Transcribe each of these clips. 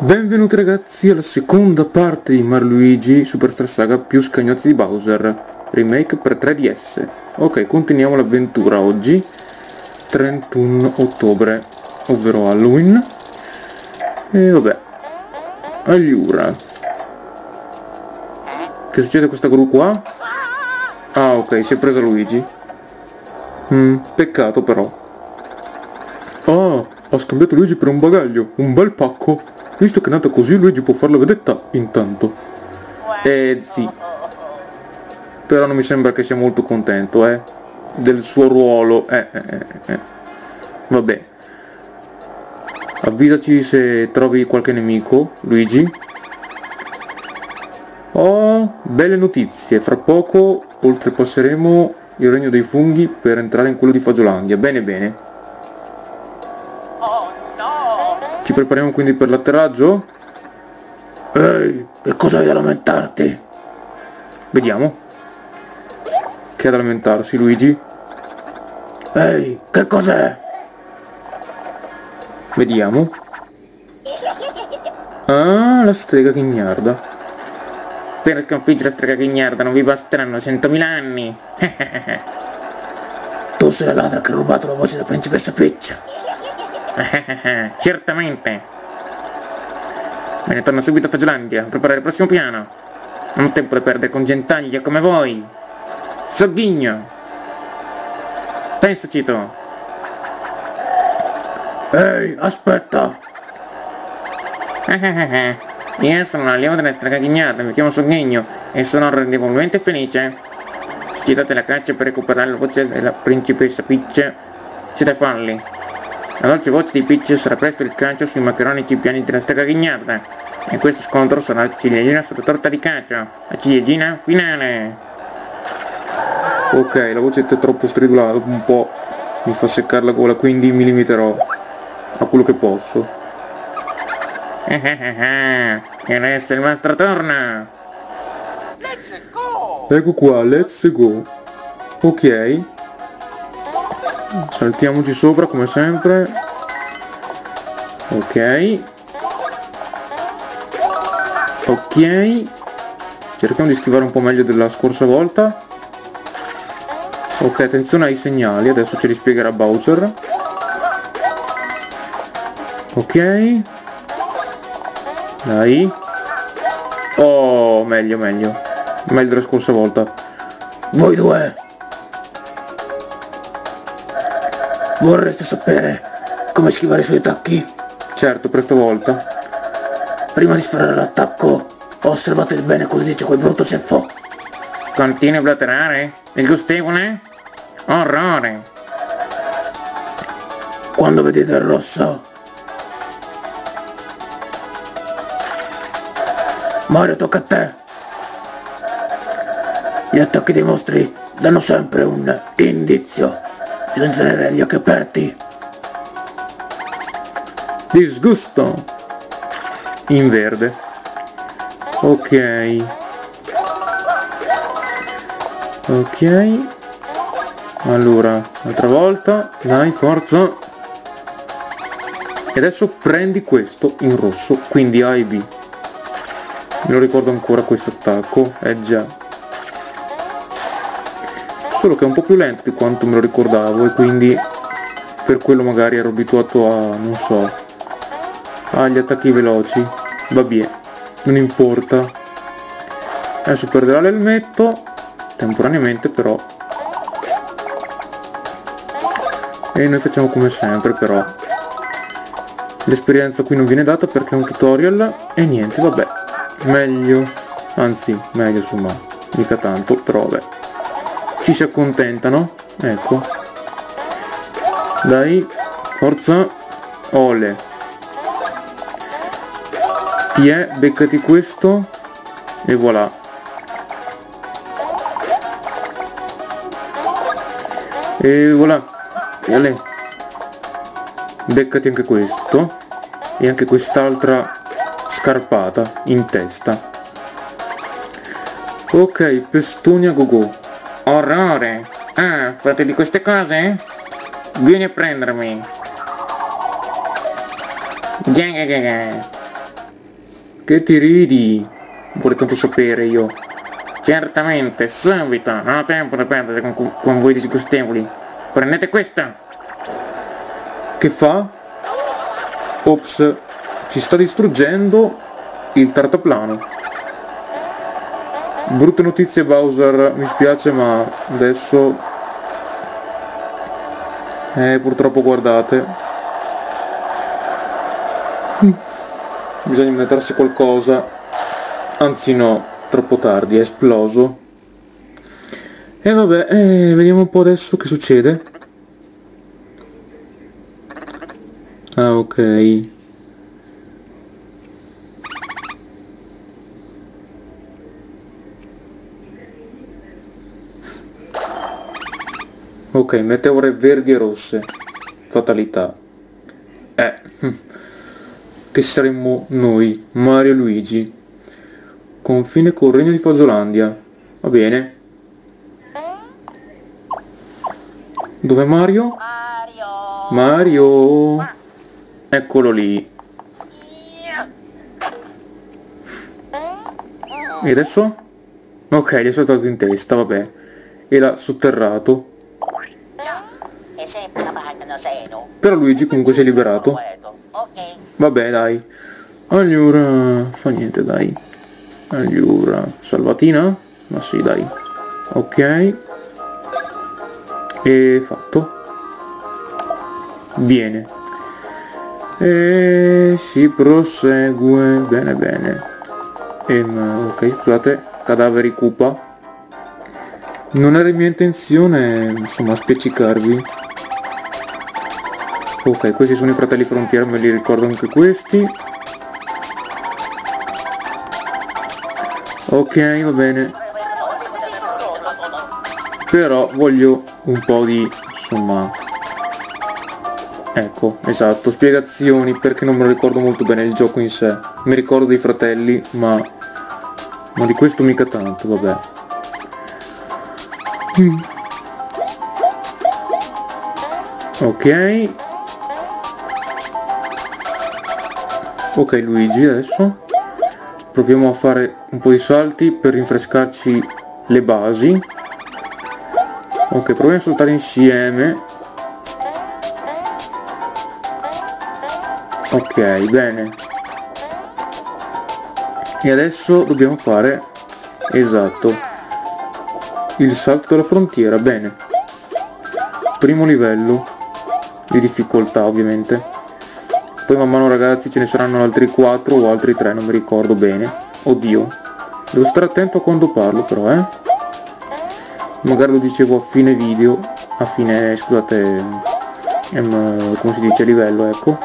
Benvenuti ragazzi alla seconda parte di Marluigi Superstar Saga più scagnotti di Bowser Remake per 3DS Ok, continuiamo l'avventura oggi 31 ottobre, ovvero Halloween. E vabbè Allora Che succede a questa gru qua? Ah ok, si è presa Luigi. Mm, Peccato però ha scambiato Luigi per un bagaglio, un bel pacco Visto che è nata così Luigi può fare la vedetta intanto. Eh sì. Però non mi sembra che sia molto contento, eh. Del suo ruolo. Eh, eh, eh. eh. Vabbè. Avvisaci se trovi qualche nemico, Luigi. Oh, belle notizie. Fra poco oltrepasseremo il regno dei funghi per entrare in quello di Fagiolandia. Bene, bene. Ci prepariamo quindi per l'atterraggio? Ehi, che cosa hai da lamentarti? Vediamo. Che ha da lamentarsi, Luigi? Ehi, che cos'è? Vediamo. Ah, la strega ghignarda. Per sconfiggere la strega ghignarda non vi basteranno centomila anni. tu sei la ladra che ha rubato la voce della principessa Piccia. Certamente. Bene, torno subito a Fagilandia, a preparare il prossimo piano. Non tempo da perdere con gentaglia come voi. Sogghigno. Pensaci tu. Ehi, aspetta. Io sono l'allievo della strega ghignata, mi chiamo Sogghigno e sono orrendevolmente felice. Se ci date la caccia per recuperare la voce della principessa Peach, siete falli. La dolce voce di Peach sarà presto il calcio sui maccheronici piani della strega ghignarda. E questo scontro sarà la ciliegina sulla torta di calcio. La ciliegina finale. Ok, la voce è troppo stridulata, un po' mi fa seccare la gola, quindi mi limiterò a quello che posso. e adesso il mastro torna! Ecco qua, let's go! Ok, saltiamoci sopra come sempre. Ok. Ok. Cerchiamo di schivare un po' meglio della scorsa volta. Ok attenzione ai segnali. Adesso ce li spiegherà Bowser. Ok. Dai. Oh meglio meglio. Meglio della scorsa volta. Voi due Vorreste sapere come schivare i suoi attacchi? Certo, per stavolta. Prima di sferrare l'attacco, osservate bene cosa dice quel brutto ceffo. Continui a blaterare? Disgustevole? Orrore! Quando vedete il rosso... Mario, tocca a te! Gli attacchi dei mostri danno sempre un indizio Bisogna tenere gli occhi aperti. Disgusto. In verde. Ok. Ok. Allora, altra volta. Dai, forza. E adesso prendi questo in rosso, quindi A B. Me lo ricordo ancora questo attacco. Eh già solo che è un po' più lento di quanto me lo ricordavo e quindi per quello magari ero abituato a, non so, agli attacchi veloci. Vabbè, non importa. Adesso perderà l'elmetto, temporaneamente però. E noi facciamo come sempre però. L'esperienza qui non viene data perché è un tutorial e niente, vabbè. Meglio, anzi, meglio insomma, mica tanto, però vabbè ci si accontentano ecco. Dai forza ole. Ti è? Beccati questo e voilà. E voilà. Ale. beccati anche questo e anche quest'altra scarpata in testa. Ok pestoni a go go Orrore! Ah, fate di queste cose? Vieni a prendermi! Che ti ridi? Vorrei tanto sapere io. Certamente, subito, non ho tempo da perdere con, con voi disgustevoli. Prendete questa! Che fa? Ops, ci sta distruggendo il tartaplano. Brutte notizie Bowser, mi spiace ma adesso... Eh, purtroppo guardate. Bisogna inventarsi qualcosa. Anzi no, troppo tardi, è esploso. E vabbè, eh, vediamo un po' adesso che succede. Ah, ok. Ok, meteore verdi e rosse. Fatalità. Eh, che saremmo noi, Mario e Luigi. Confine col regno di Fazolandia. Va bene. Dov'è Mario? Mario! Eccolo lì. E adesso? Ok, gli è saltato in testa, vabbè. Era sotterrato. Però Luigi comunque si è liberato. Vabbè dai. Allora, fa niente dai. Allora, salvatina? Ma sì dai. Ok. E fatto. Viene. E si prosegue. Bene bene. Ehm, ok, scusate. Cadaveri cupa. Non era mia intenzione, insomma, spiaccicarvi. Ok, questi sono i fratelli frontiera, me li ricordo anche questi. Ok, va bene. Però voglio un po' di, insomma... Ecco, esatto, spiegazioni perché non me lo ricordo molto bene il gioco in sé. Mi ricordo dei fratelli, ma... Ma di questo mica tanto, vabbè. Ok, ok Luigi adesso. Proviamo a fare un po' di salti per rinfrescarci le basi. Ok proviamo a saltare insieme. Ok bene. E adesso dobbiamo fare esatto il salto della frontiera. Bene. Primo livello. Di difficoltà ovviamente poi man mano ragazzi ce ne saranno altri 4 o altri 3, non mi ricordo bene. Oddio. Devo stare attento a quando parlo però, eh. Magari lo dicevo a fine video, a fine, scusate, um, come si dice, livello, ecco.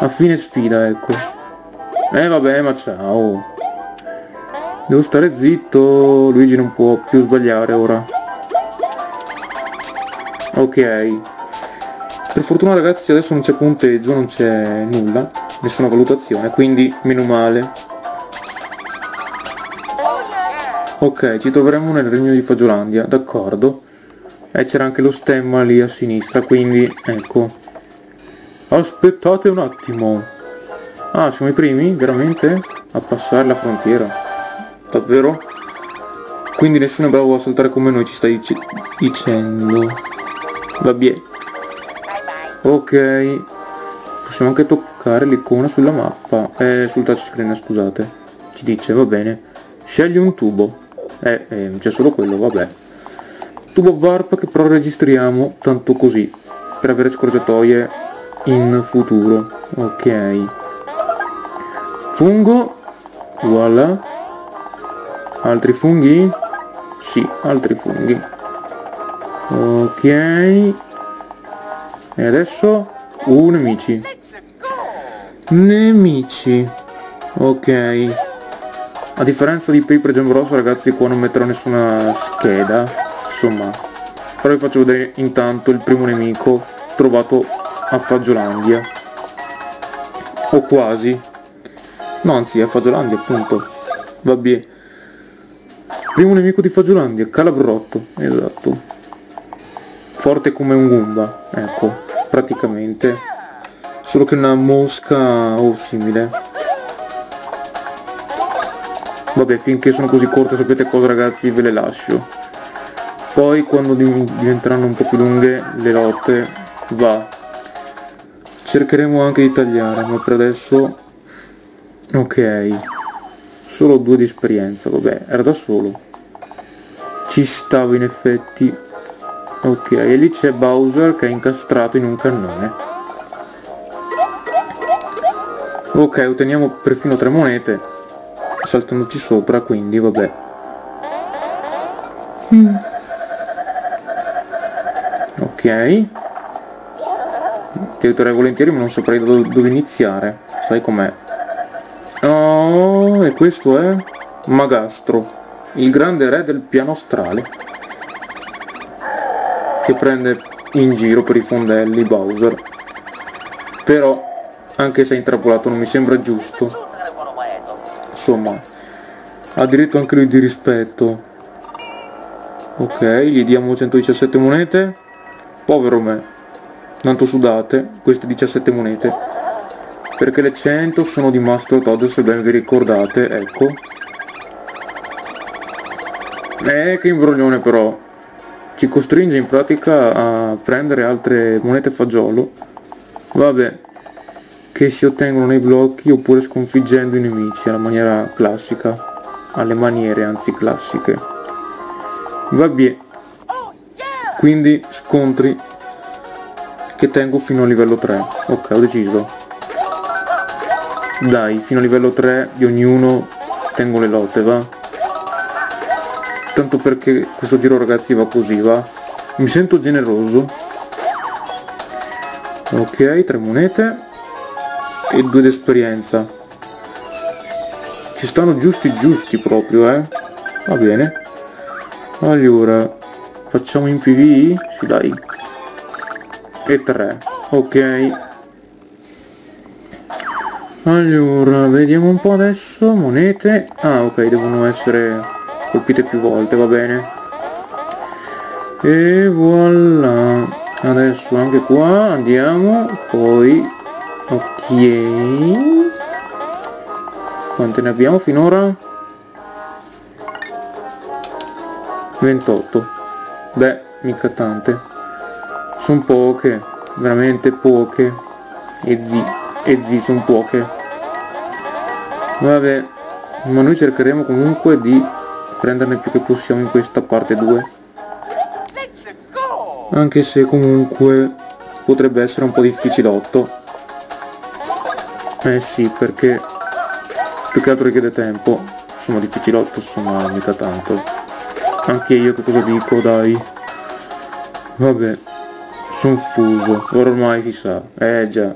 A fine sfida, ecco. Eh vabbè, ma ciao. Devo stare zitto, Luigi non può più sbagliare ora. Ok. Per fortuna ragazzi adesso non c'è punteggio, non c'è nulla, nessuna valutazione, quindi meno male. Ok, ci troveremo nel regno di Fagiolandia, d'accordo. E c'era anche lo stemma lì a sinistra, quindi ecco. Aspettate un attimo. Ah, siamo i primi, veramente? A passare la frontiera. Davvero? Quindi nessuno è bravo a saltare come noi, ci stai dicendo. Vabbè. Ok, possiamo anche toccare l'icona sulla mappa, eh, sul touchscreen scusate, ci dice va bene, scegli un tubo, eh, eh c'è solo quello, vabbè, tubo warp che però registriamo tanto così, per avere scorciatoie in futuro, ok, fungo, voilà, altri funghi, sì, altri funghi, ok, e adesso? Uh, nemici. Nemici. Ok. A differenza di Paper Jam Bros ragazzi qua non metterò nessuna scheda. Insomma. Però vi faccio vedere intanto il primo nemico trovato a Fagiolandia. O quasi. No, anzi, a Fagiolandia appunto. Vabbè. Primo nemico di Fagiolandia, Calabrotto. Esatto. Forte come un Goomba. Ecco praticamente Solo che una mosca o simile. Vabbè, finché sono così corte sapete cosa ragazzi ve le lascio. Poi quando diventeranno un po' più lunghe le lotte, va. Cercheremo anche di tagliare, ma per adesso... Ok. Solo due di esperienza, vabbè, era da solo. Ci stavo in effetti. Ok, e lì c'è Bowser che è incastrato in un cannone. Ok, otteniamo perfino tre monete, saltandoci sopra, quindi vabbè. Mm. Ok. Ti aiuterei volentieri ma non saprei dove, dove iniziare. Sai com'è. Oh, e questo è Magastro, il grande re del piano astrale che prende in giro per i fondelli Bowser. Però, anche se è intrappolato, non mi sembra giusto. Insomma, ha diritto anche lui di rispetto. Ok, gli diamo 117 monete. Povero me. Tanto sudate, queste 17 monete. Perché le 100 sono di Mastro Todd, se ben vi ricordate, ecco. Eh, che imbroglione però ci costringe in pratica a prendere altre monete fagiolo. Vabbè che si ottengono nei blocchi oppure sconfiggendo i nemici alla maniera classica. Alle maniere anzi classiche. Vabbè quindi scontri che tengo fino a livello 3 ok ho deciso. Dai fino a livello 3 di ognuno tengo le lotte va tanto perché questo giro ragazzi va così va. Mi sento generoso. Ok tre monete e due d'esperienza. Ci stanno giusti giusti proprio eh. Va bene. Allora facciamo in pv sì dai. E tre. Ok. Allora vediamo un po' adesso. Monete. Ah ok devono essere colpite più volte va bene. E voilà. Adesso anche qua andiamo poi ok. Quante ne abbiamo finora? 28 beh mica tante. Sono poche veramente poche. E zi e zi sono poche. Vabbè ma noi cercheremo comunque di prenderne più che possiamo in questa parte 2 anche se comunque potrebbe essere un po' difficilotto eh sì perché più che altro richiede tempo. Insomma difficilotto insomma mica tanto. Anche io che cosa dico dai? Vabbè sono fuso. Ormai si sa. Eh già.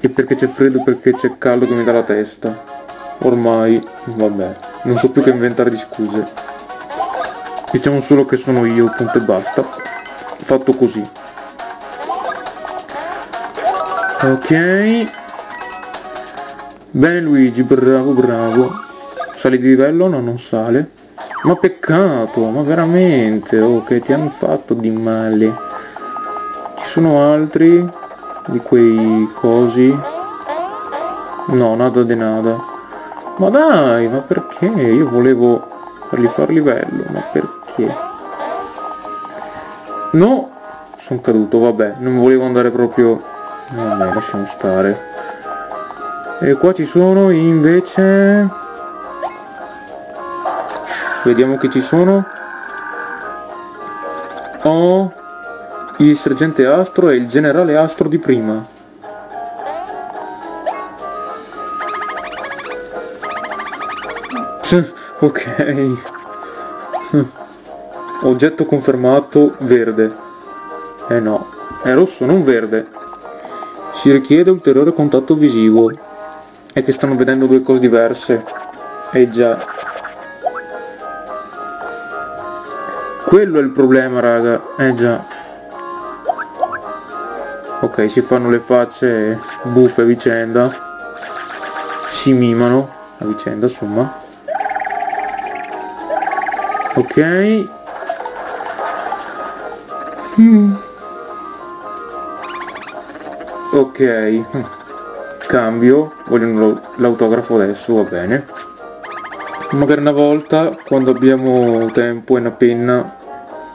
E perché c'è freddo perché c'è caldo che mi dà la testa. Ormai vabbè non so più che inventare di scuse. Diciamo solo che sono io, punto e basta. Fatto così. Ok. Bene Luigi, bravo, bravo. Sali di livello? No, non sale. Ma peccato, ma veramente, oh, che ti hanno fatto di male. Ci sono altri di quei cosi? No, nada di nada. Ma dai, ma perché? Io volevo fargli far livello, ma perché? No! Sono caduto, vabbè, non volevo andare proprio... Vabbè, lasciamo stare. E qua ci sono invece... Vediamo che ci sono. Oh, il sergente Astro e il generale Astro di prima. Ok. Oggetto confermato verde. Eh no è rosso non verde. Si richiede ulteriore contatto visivo. È che stanno vedendo due cose diverse. Eh già. Quello è il problema raga. Eh già. Ok si fanno le facce buffe a vicenda. Si mimano a vicenda insomma ok. Ok. Cambio. Vogliono l'autografo adesso va bene. Magari una volta quando abbiamo tempo e una penna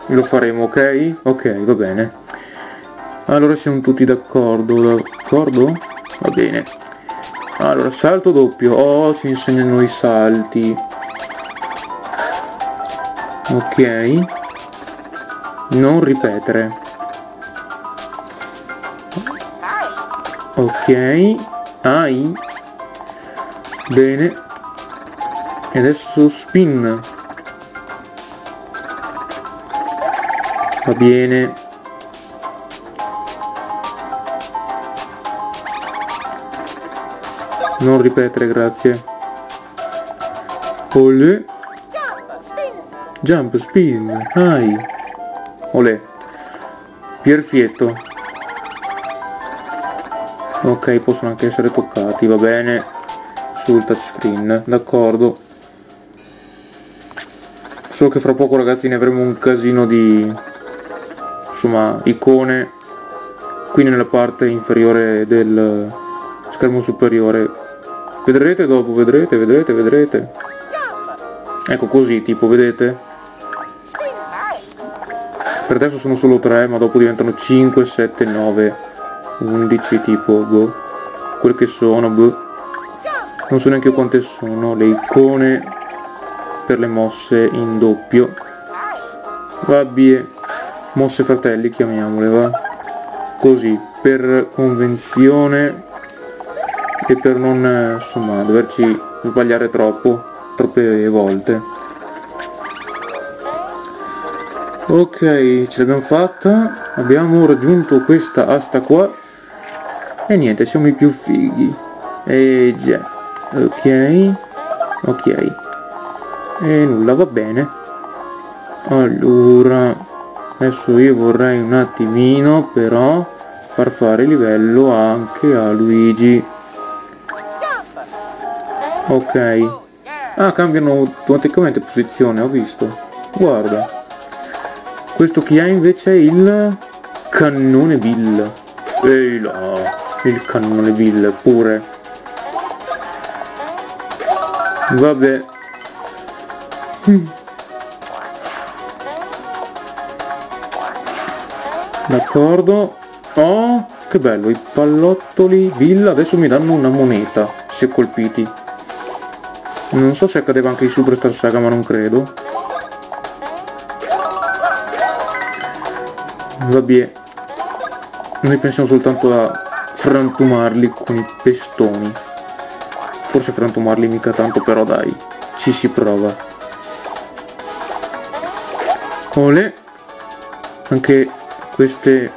lo faremo ok? Ok va bene. Allora siamo tutti d'accordo d'accordo? Va bene. Allora salto doppio. Oh ci insegnano i salti ok. Non ripetere. Ok. Ai. Bene. E adesso spin. Va bene. Non ripetere grazie. Olè jump spin ai olè. Perfetto ok possono anche essere toccati va bene. Sul touchscreen d'accordo. Solo che fra poco ragazzi ne avremo un casino di insomma icone. Qui nella parte inferiore del schermo superiore. Vedrete dopo, vedrete, vedrete, vedrete. Ecco così, tipo, vedete? Per adesso sono solo 3, ma dopo diventano 5, 7, 9, 11, tipo, boh. Quel che sono, boh. Non so neanche quante sono le icone per le mosse in doppio. Vabbè, mosse fratelli chiamiamole, va? Così, per convenzione e per non insomma doverci sbagliare troppo troppe volte. Ok ce l'abbiamo fatta. Abbiamo raggiunto questa asta qua. E niente siamo i più fighi. E già. Ok. Ok. E nulla va bene. Allora adesso io vorrei un attimino però far fare livello anche a Luigi. Ok ah cambiano automaticamente posizione ho visto. Guarda. Questo chi ha invece è il cannone Bill? Ehi là il cannone Bill pure. Vabbè. D'accordo. Oh che bello i pallottoli Bill adesso mi danno una moneta se colpiti non so se accadeva anche in Superstar Saga ma non credo. Vabbè. Noi pensiamo soltanto a frantumarli con i pestoni. Forse frantumarli mica tanto però dai ci si prova. Ole anche queste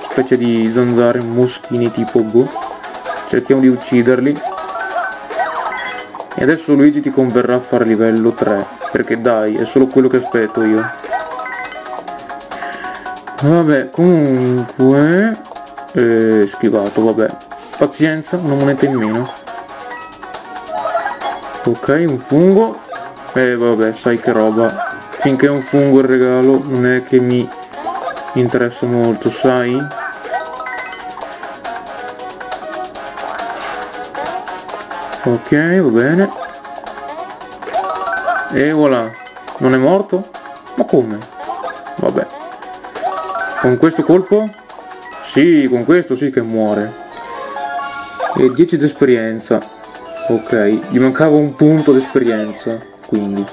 specie di zanzare moschini tipo boh cerchiamo di ucciderli e adesso Luigi ti converrà a fare livello 3, perché dai, è solo quello che aspetto io. Vabbè, comunque... Eh, schivato, vabbè. Pazienza, una moneta in meno. Ok, un fungo. E eh, vabbè, sai che roba. Finché è un fungo il regalo, non è che mi interessa molto, sai? Ok va bene. E voilà. Non è morto? ma come? vabbè. Con questo colpo? sì, con questo sì che muore. E 10 d'esperienza. Ok, gli mancava un punto d'esperienza quindi.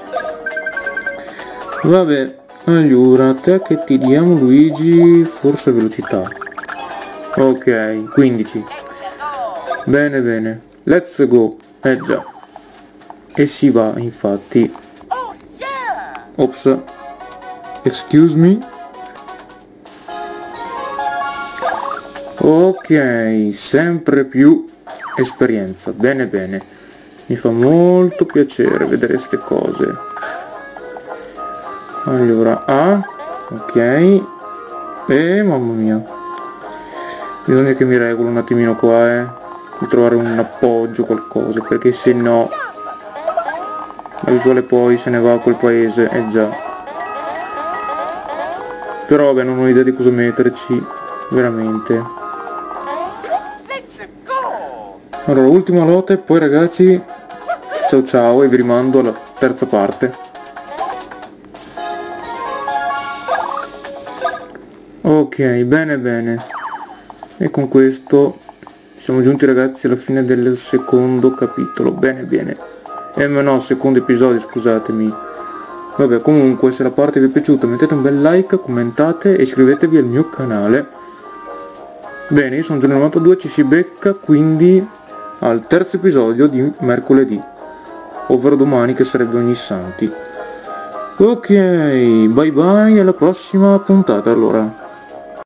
Vabbè allora, te che ti diamo Luigi, forse velocità. Ok, 15 bene bene. Let's go eh già. E si va, infatti. Ops. Excuse me. Ok, sempre più esperienza. Bene, bene. Mi fa molto piacere vedere queste cose. Allora, A. Ok. E mamma mia. Bisogna che mi regolo un attimino qua, eh trovare un appoggio qualcosa perché se no la visuale poi se ne va quel paese eh già però vabbè non ho idea di cosa metterci veramente Allora, ultima lotta e poi ragazzi, ciao ciao e vi rimando alla terza parte. Ok, bene bene. E con questo siamo giunti ragazzi alla fine del secondo capitolo. Bene bene. Eh no, secondo episodio, scusatemi. Vabbè, comunque se la parte vi è piaciuta mettete un bel like, commentate e iscrivetevi al mio canale. Bene, io sono Giorno92, ci si becca quindi al terzo episodio di mercoledì, ovvero domani che sarebbe ogni santi. Ok, bye bye, alla prossima puntata allora.